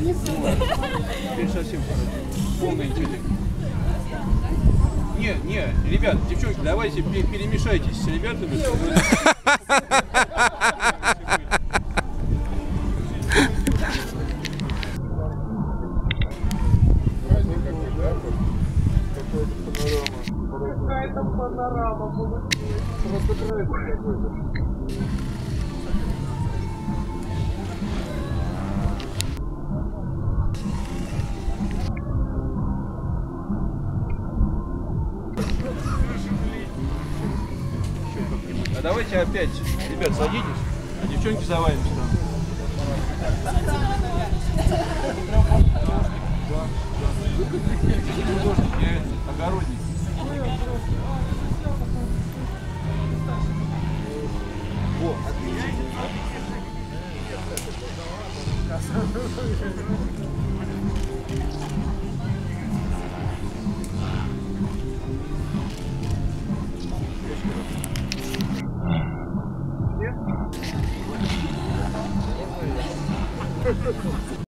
Теперь совсем полный интеллект. Не, не, ребят, девчонки, давайте перемешайтесь с ребятами. Какая-то панорама получилась. Просто красиво. А давайте опять, ребят, садитесь, а девчонки за вами я огородник. Во, そう。